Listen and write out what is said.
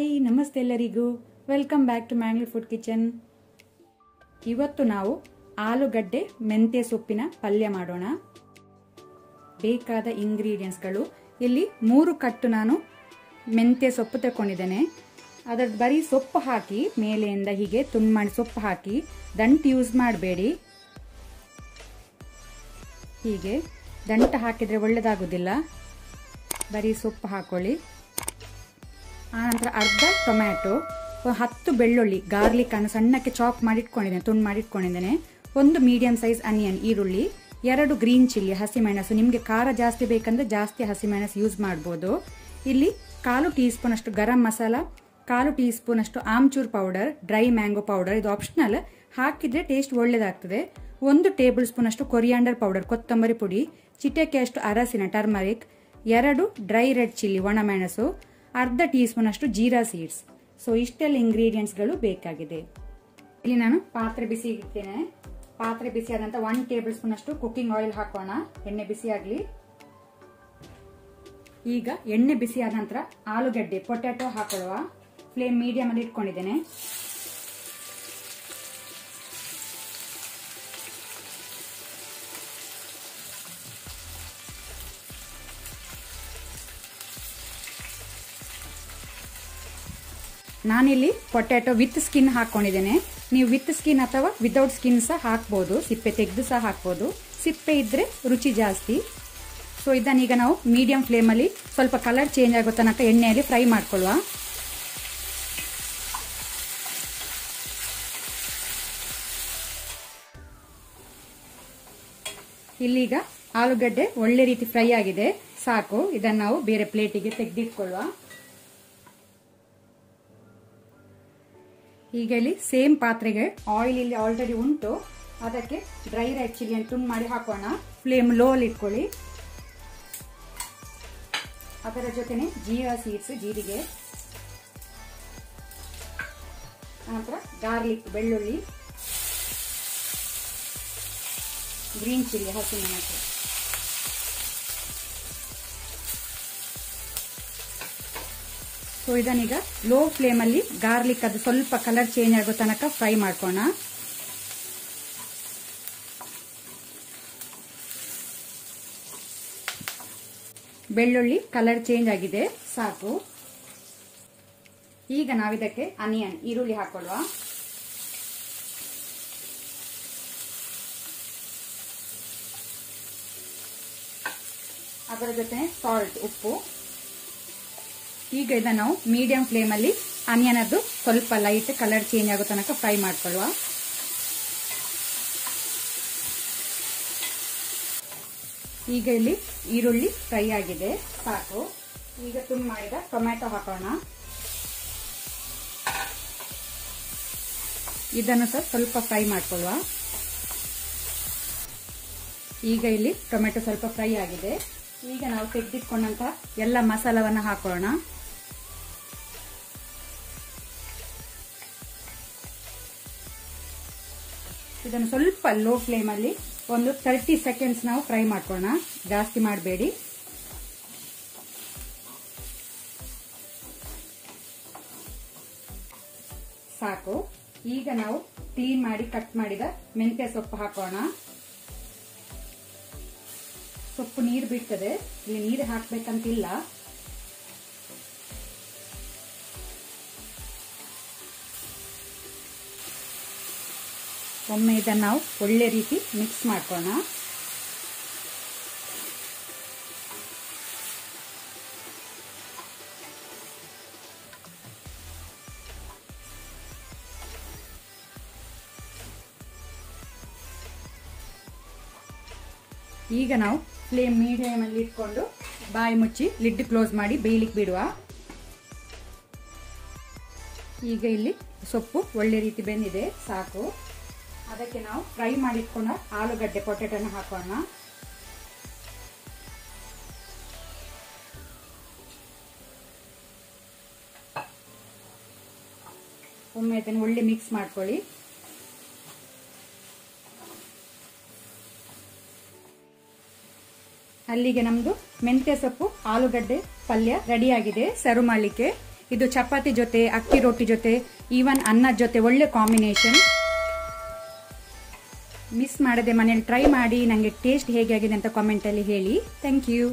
Hi, ನಮಸ್ತೆ ಎಲ್ಲರಿಗೂ. Welcome back to Mangalore food kitchen ಇವತ್ತು ನಾವು ಆಲೂಗಡ್ಡೆ ಮೆಂತ್ಯ ಸೊಪ್ಪಿನ ಪಲ್ಯ ಮಾಡೋಣ. ಬೇಕಾದ ಇಂಗ್ರೀಡಿಯೆಂಟ್ಸ್ಗಳು ಇಲ್ಲಿ ಮೂರು ಕಟ್ಟು ನಾನು ಮೆಂತ್ಯ ಸೊಪ್ಪು ತಗೊಂಡಿದ್ದೇನೆ ಅದರ ಬರೀ ಸೊಪ್ಪು ಹಾಕಿ, ಮೇಲೆಯಿಂದ ಹೀಗೆ ತುಂಡು ಮಾಡಿ ಸೊಪ್ಪು ಹಾಕಿ, ದಂಟು ಯೂಸ್ ಮಾಡಬೇಡಿ. ಹೀಗೆ ದಂಟ ಹಾಕಿದರೆ ಒಳ್ಳೆಯದಾಗೋದಿಲ್ಲ ಬರೀ ಸೊಪ್ಪು ಹಾಕೊಳ್ಳಿ. ಆನಂತರ ಅರ್ಧ ಟೊಮ್ಯಾಟೊ, ಹತ್ತು ಬೆಳ್ಳುಳ್ಳಿ, ಗಾರ್ಲಿಕ್ ಅನ್ನು ಸಣ್ಣಕ್ಕೆ ಚಾಪ್ ಮಾಡಿಟ್ಕೊಂಡಿದ್ದೇನೆ, ತುಂಡು ಮಾಡಿಟ್ಕೊಂಡಿದ್ದೇನೆ. ಒಂದು ಮೀಡಿಯಂ ಸೈಜ್ ಅನಿಯನ್, ಈರುಳ್ಳಿ, ಎರಡು ಗ್ರೀನ್ ಚಿಲ್ಲಿ, ಹಸಿಮೆಣಸು. ನಿಮಗೆ ಖಾರ ಜಾಸ್ತಿ ಬೇಕಂದ್ರೆ ಜಾಸ್ತಿ ಹಸಿಮೆಣಸು ಯೂಸ್ ಮಾಡ್ಬೋದು. ಇಲ್ಲಿ ಕಾಲು ಟೀ ಸ್ಪೂನ್ ಅಷ್ಟು ಗರಂ ಮಸಾಲ, ಕಾಲು ಟೀ ಸ್ಪೂನ್ ಅಷ್ಟು amchur powder, dry mango powder, ಇದು ಆಪ್ಷನಲ್ ಹಾಕಿದ್ರೆ ಟೇಸ್ಟ್ ಒಳ್ಳೆಯದಾಗ್ತದೆ ಒಂದು ಟೇಬಲ್ ಸ್ಪೂನ್ ಅಷ್ಟು ಕೊರಿಯಾಂಡರ್ ಪೌಡರ್, ಕೊತ್ತಂಬರಿ ಪುಡಿ ಚಿಟಕ್ಕೆ ಅಷ್ಟು ಅರಸಿನ ಟರ್ಮರಿಕ್, ಎರಡು ಡ್ರೈ ರೆಡ್ ಚಿಲ್ಲಿ ಒಣಮೆಣಸು ಅರ್ಧ ಟೀ ಸ್ಪೂನ್ ಅಷ್ಟು ಜೀರಾ ಸೀಡ್ಸ್. ಸೊ ಇಷ್ಟೆಲ್ಲ ಇಂಗ್ರೀಡಿಯೆಂಟ್ಸ್ಗಳು ಬೇಕಾಗಿದೆ. ಇಲ್ಲಿ ನಾನು ಪಾತ್ರೆ ಬಿಸಿ ಇಡ್ತೇನೆ. ಪಾತ್ರೆ ಬಿಸಿ ಆದಂತ ಒನ್ ಟೇಬಲ್ ಸ್ಪೂನ್ ಅಷ್ಟು ಕುಕ್ಕಿಂಗ್ ಆಯಿಲ್ ಹಾಕೋಣ. ಎಣ್ಣೆ ಬಿಸಿ ಆಗಲಿ. ಈಗ ಎಣ್ಣೆ ಬಿಸಿ ಆದ ನಂತರ ಆಲೂಗಡ್ಡೆ, ಪೊಟ್ಯಾಟೊ ಹಾಕೊಳ್ಳುವ. ಫ್ಲೇಮ್ ಮೀಡಿಯಂ ಅಲ್ಲಿ ಇಟ್ಕೊಂಡಿದ್ದೇನೆ. ನಾನಿಲ್ಲಿ ಪೊಟ್ಯಾಟೊ ವಿತ್ ಸ್ಕಿನ್ ಹಾಕೊಂಡಿದ್ದೇನೆ. ನೀವು ವಿತ್ ಸ್ಕಿನ್ ಅಥವಾ ವಿತೌಟ್ ಸ್ಕಿನ್ ಸಹ ಹಾಕ್ಬೋದು. ಸಿಪ್ಪೆ ತೆಗೆದು ಸಹ ಹಾಕ್ಬೋದು. ಸಿಪ್ಪೆ ಇದ್ದರೆ ರುಚಿ ಜಾಸ್ತಿ. ಸೊ ಇದನ್ನೀಗ ನಾವು ಮೀಡಿಯಂ ಫ್ಲೇಮಲ್ಲಿ ಸ್ವಲ್ಪ ಕಲರ್ ಚೇಂಜ್ ಆಗೋ ತನಕ ಎಣ್ಣೆಯಲ್ಲಿ ಫ್ರೈ ಮಾಡ್ಕೊಳ್ಳುವ. ಇಲ್ಲೀಗ ಆಲೂಗಡ್ಡೆ ಒಳ್ಳೆ ರೀತಿ ಫ್ರೈ ಆಗಿದೆ. ಸಾಕು. ಇದನ್ನು ನಾವು ಬೇರೆ ಪ್ಲೇಟಿಗೆ ತೆಗೆದಿಟ್ಕೊಳ್ಳುವ. ಈಗ ಇಲ್ಲಿ ಸೇಮ್ ಪಾತ್ರೆಗೆ ಆಯಿಲ್ ಇಲ್ಲಿ ಆಲ್ರೆಡಿ ಉಂಟು. ಅದಕ್ಕೆ ಡ್ರೈ ರೆಡ್ ಚಿಲ್ಲಿಯನ್ನು ತುಂಡು ಮಾಡಿ ಹಾಕೋಣ. ಫ್ಲೇಮ್ ಲೋ ಅಲ್ಲಿ ಇಟ್ಕೊಳ್ಳಿ. ಅದರ ಜೊತೆನೆ ಜೀರಾ ಸೀಡ್ಸ್ ಜೀರಿಗೆ. ನಂತರ ಗಾರ್ಲಿಕ್ ಬೆಳ್ಳುಳ್ಳಿ. ಗ್ರೀನ್ ಚಿಲ್ಲಿ ಹಸಿಮೆಣಸು ಸೊ ಇದನ್ನೀಗ ಲೋ ಫ್ಲೇಮಲ್ಲಿ ಗಾರ್ಲಿಕ್ ಅದು ಸ್ವಲ್ಪ ಕಲರ್ ಚೇಂಜ್ ಆಗೋ ತನಕ ಫ್ರೈ ಮಾಡ್ಕೋಣ. ಬೆಳ್ಳುಳ್ಳಿ ಕಲರ್ ಚೇಂಜ್ ಆಗಿದೆ, ಸಾಕು. ಈಗ ನಾವಿದಕ್ಕೆ ಅನಿಯನ್ ಈರುಳ್ಳಿ ಹಾಕೊಳ್ಳುವ. ಅದರ ಜೊತೆ ಸಾಲ್ಟ್ ಉಪ್ಪು. ಈಗ ಇದನ್ನ ನಾವು ಮೀಡಿಯಂ ಫ್ಲೇಮ್ ಅಲ್ಲಿ ಆನಿಯನ್ ಅದು ಸ್ವಲ್ಪ ಲೈಟ್ ಕಲರ್ ಚೇಂಜ್ ಆಗೋ ತನಕ ಫ್ರೈ ಮಾಡ್ಕೊಳ್ಳುವ. ಈಗ ಇಲ್ಲಿ ಈರುಳ್ಳಿ ಫ್ರೈ ಆಗಿದೆ. ಸಾಕು. ಈಗ ತುಂಬ ಮಾಡಿದ ಟೊಮ್ಯಾಟೊ ಹಾಕೋಣ. ಇದನ್ನು ಸಹ ಸ್ವಲ್ಪ ಫ್ರೈ ಮಾಡ್ಕೊಳ್ಳುವ. ಈಗ ಇಲ್ಲಿ ಟೊಮೆಟೊ ಸ್ವಲ್ಪ ಫ್ರೈ ಆಗಿದೆ. ಈಗ ನಾವು ತೆಗೆದಿಟ್ಕೊಂಡಂತಹ ಎಲ್ಲ ಮಸಾಲವನ್ನು ಹಾಕೋಣ ಇದನ್ನು ಸ್ವಲ್ಪ ಲೋ ಫ್ಲೇಮ್ ಅಲ್ಲಿ ಒಂದು ತರ್ಟಿ ಸೆಕೆಂಡ್ಸ್ ನಾವು ಫ್ರೈ ಮಾಡ್ಕೋಣ ಜಾಸ್ತಿ ಮಾಡಬೇಡಿ. ಸಾಕು. ಈಗ ನಾವು ಕ್ಲೀನ್ ಮಾಡಿ ಕಟ್ ಮಾಡಿದ ಮೆಂತ್ಯ ಸೊಪ್ಪು ಹಾಕೋಣ. ಸೊಪ್ಪು ನೀರು ಬಿಡ್ತದೆ ಇಲ್ಲಿ ನೀರು ಹಾಕ್ಬೇಕಂತಿಲ್ಲ. ಒಮ್ಮೆ ಇದನ್ನು ನಾವು ಒಳ್ಳೆ ರೀತಿ ಮಿಕ್ಸ್ ಮಾಡ್ಕೋಣ ಈಗ ನಾವು ಫ್ಲೇಮ್ ಮೀಡಿಯಮಲ್ಲಿ ಇಟ್ಕೊಂಡು ಬಾಯಿ ಮುಚ್ಚಿ ಲಿಡ್ ಕ್ಲೋಸ್ ಮಾಡಿ ಬೇಯಲಿಕ್ಕೆ ಬಿಡುವ. ಈಗ ಇಲ್ಲಿ ಸೊಪ್ಪು ಒಳ್ಳೆ ರೀತಿ ಬೆಂದಿದೆ, ಸಾಕು. ಅದಕ್ಕೆ ನಾವು ಫ್ರೈ ಮಾಡಿಟ್ಕೊಂಡ ಆಲೂಗಡ್ಡೆ, ಪೊಟೆಟೋನ ಹಾಕೋಣ. ಒಮ್ಮೆ ಅದನ್ನು ಒಳ್ಳೆ ಮಿಕ್ಸ್ ಮಾಡ್ಕೊಳ್ಳಿ. ಅಲ್ಲಿಗೆ ನಮ್ದು ಮೆಂತ್ಯ ಸೊಪ್ಪು, ಆಲೂಗಡ್ಡೆ ಪಲ್ಯ ರೆಡಿ ಆಗಿದೆ ಸರ್ವ್ ಮಾಡಲಿಕ್ಕೆ. ಇದು ಚಪಾತಿ ಜೊತೆ, ಅಕ್ಕಿ ರೊಟ್ಟಿ ಜೊತೆ ಈವನ್ ಅನ್ನದ ಜೊತೆ ಒಳ್ಳೆ ಕಾಂಬಿನೇಷನ್ ಮಿಸ್ ಮಾಡದೆ ಮನೇಲಿ ಟ್ರೈ ಮಾಡಿ ನನಗೆ ಟೇಸ್ಟ್ ಹೇಗೆ ಆಗಿದೆ ಅಂತ ಕಾಮೆಂಟಲ್ಲಿ ಹೇಳಿ. Thank you